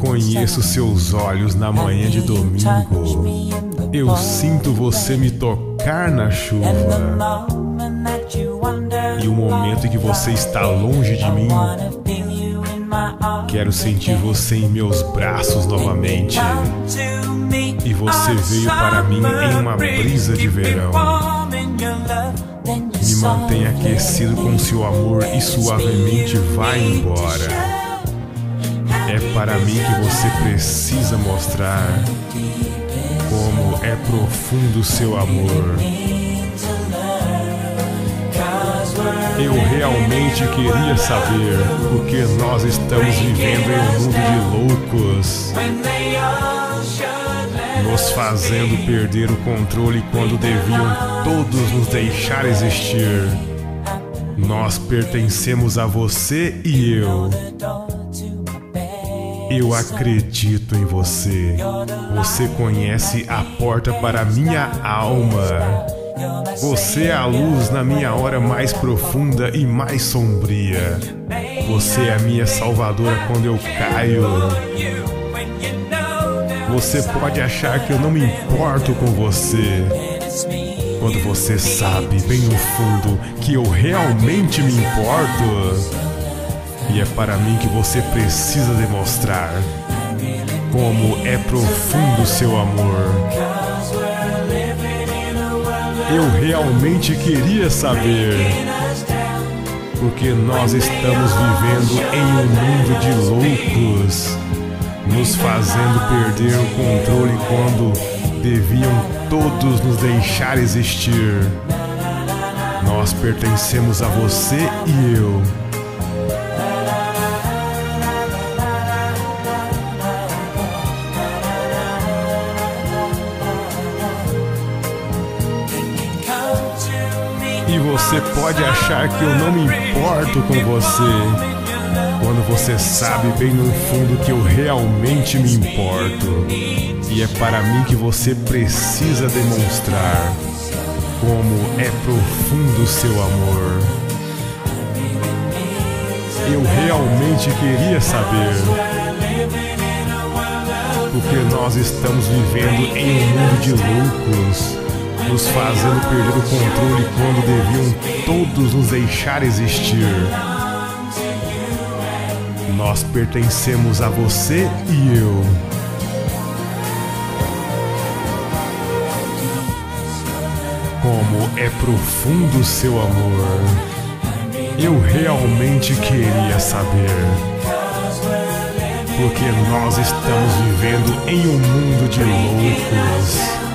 Conheço seus olhos na manhã de domingo. Eu sinto você me tocar na chuva. E o momento em que você está longe de mim, quero sentir você em meus braços novamente. E você veio para mim em uma brisa de verão. Me mantém aquecido com seu amor e suavemente vai embora. É para mim que você precisa mostrar como é profundo seu amor. Eu realmente queria saber porque nós estamos vivendo em um mundo de loucos, nos fazendo perder o controle quando deviam todos nos deixar existir. Nós pertencemos a você e eu. Eu acredito em você. Você conhece a porta para minha alma. Você é a luz na minha hora mais profunda e mais sombria. Você é a minha salvadora quando eu caio. Você pode achar que eu não me importo com você. Quando você sabe bem no fundo que eu realmente me importo. E é para mim que você precisa demonstrar como é profundo seu amor. Eu realmente queria saber. Porque nós estamos vivendo em um mundo de loucos, nos fazendo perder o controle quando deviam todos nos deixar existir. Nós pertencemos a você e eu. E você pode achar que eu não me importo com você, quando você sabe bem no fundo que eu realmente me importo. E é para mim que você precisa demonstrar como é profundo o seu amor. Eu realmente queria saber. Porque nós estamos vivendo em um mundo de loucos nos fazendo perder o controle quando deviam todos nos deixar existir. Nós pertencemos a você e eu. Como é profundo seu amor. Eu realmente queria saber. Porque nós estamos vivendo em um mundo de loucos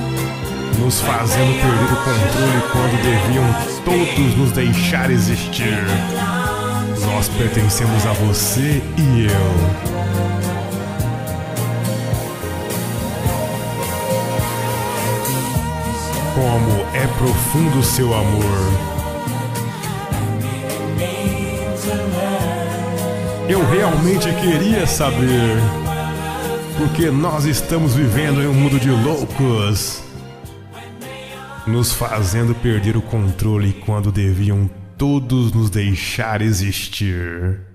nos fazendo perder o controle quando deviam todos nos deixar existir. Nós pertencemos a você e eu. Como é profundo seu amor. Eu realmente queria saber. Porque nós estamos vivendo em um mundo de loucos nos fazendo perder o controle quando deviam todos nos deixar existir.